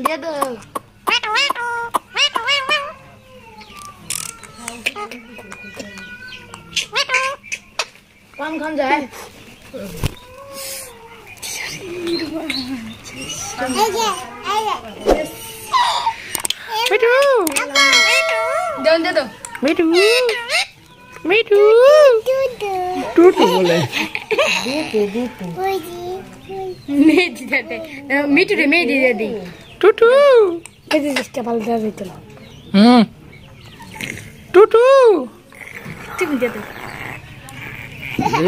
Dia ada. Con không dễ. Medu. Jangan jatuh. Medu. Medu. Tutu boleh. Medu. Medu. Medu. Medu. Medu. Medu. Tutu. এই জিনিসটা ভালো দেওয়া যেত না। হুম। টুটু। তুমি দিয়ে দে।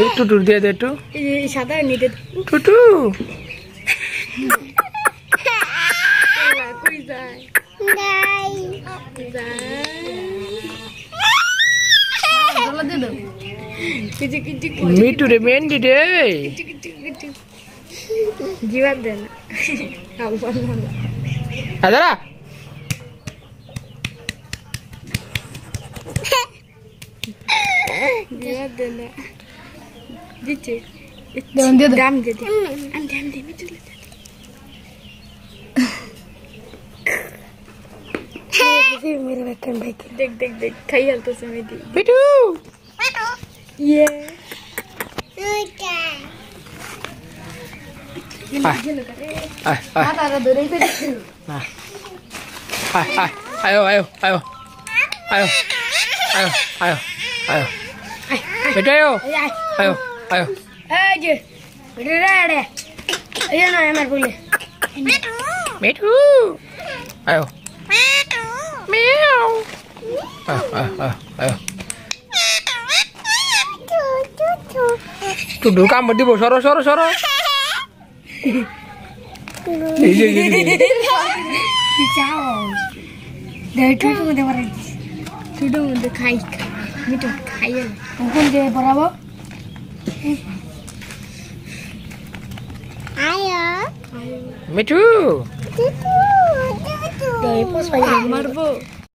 এই টুটু দিয়ে দে একটু। এই সাদা নিতে টুটু। মিটু রে মেন্ডি রে। জীবাত দেন Hazara. देख देख देख खाई हल तो समय दी बिटू। ये। Nah. ayo ayo ayo. Ayo. Ayo ayo ayo. Beda yo ayo ayo. Ayo beda ada. Ayo nanya mar boleh metu ayo. Meow ayo ayo ayo Tuduh kamu di bawah soro soro soro. Mithu আয়ো মিয়াও আয়ো আয়ো আয়ো আয়ো টুডু কাম দিব সরো সরো সরো এই যে এই যে, এই যে। যাও দেখ টুটু মধ্যে পারে টুটু মধ্যে খাই মিঠু খাই কোন দিয়ে পড়াবো মিঠু মারবো